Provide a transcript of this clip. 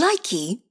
Likey.